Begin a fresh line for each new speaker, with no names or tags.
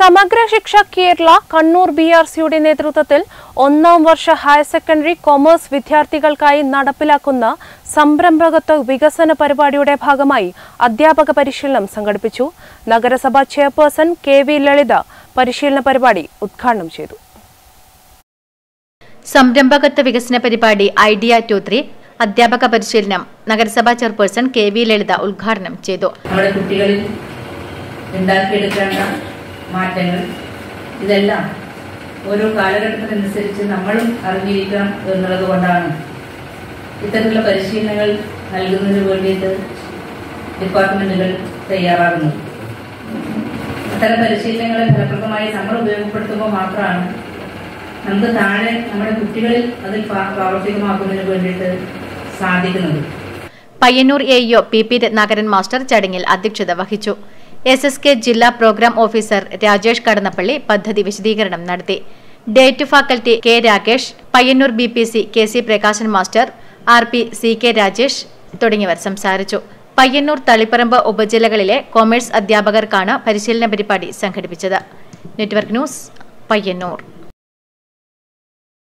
സമഗ്ര ശിക്ഷ Kerala Kannur B R സിയുടെ നേതൃത്വത്തിൽ ഒന്നാം വർഷ ഹയർ സെക്കൻഡറി കൊമേഴ്സ് വിദ്യാർത്ഥികൾക്കായി നടപ്പിലാക്കുന്ന സംരംഭകത്വ വികസന പരിപാടിയുടെ ഭാഗമായി അധ്യാപക പരിശീലനം സംഘടിപ്പിച്ചു. നഗരസഭാ ചെയർപേഴ്സൺ കെ വി ലളിത പരിശീലന പരിപാടി ഉദ്ഘാടനം ചെയ്തു.
സംരംഭകത്വ വികസന പരിപാടി ഐഡിയ ടു ത്രീ അധ്യാപക പരിശീലനം നഗരസഭാ ചെയർപേഴ്സൺ കെ വി ലളിത ഉദ്ഘാടനം ചെയ്തു.
നമ്മുടെ കുട്ടികളിൽ ഉണ്ടാക്കിയെടുക്കേണ്ട മാറ്റങ്ങൾ. ഇതെല്ലാം ഓരോ കാലഘട്ടത്തിനനുസരിച്ച് നമ്മളും അറിഞ്ഞിരിക്കണം എന്നുള്ളത് കൊണ്ടാണ്. ഇത്തരത്തിലുള്ള പരിശീലനങ്ങൾ നൽകുന്നതിന് വേണ്ടിയിട്ട് ഡിപ്പാർട്ട്മെന്റുകൾ തയ്യാറാകുന്നു അത്തരം പരിശീലനങ്ങളെ ഫലപ്രദമായി നമ്മൾ ഉപയോഗപ്പെടുത്തുമ്പോൾ മാത്രമാണ് നമുക്ക് താഴെ നമ്മുടെ കുട്ടികളിൽ അതിൽ പ്രാ- പ്രാവർത്തികമാക്കുന്നതിന് വേണ്ടിയിട്ട് സാധിക്കുന്നത്.
Payyanur A E O P P Rathnakaran master ചടങ്ങിൽ അധ്യക്ഷത വഹിച്ചു. എസ് എസ് കെ ജില്ലാ പ്രോഗ്രാം ഓഫീസർ രാജേഷ് കടന്നപ്പള്ളി പദ്ധതി വിശദീകരണം നടത്തി. DIET faculty K Rakesh Payyanur B P C K C Prakashan master R P C K Rajesh തുടങ്ങിയവർ സംസാരിച്ചു. പയ്യന്നൂർ തളിപ്പറമ്പ് ഉപജില്ലകളിലെ കൊമേഴ്സ് അധ്യാപകർക്കാണ് പരിശീലന പരിപാടി സംഘടിപ്പിച്ചത്. Network news Payyanur.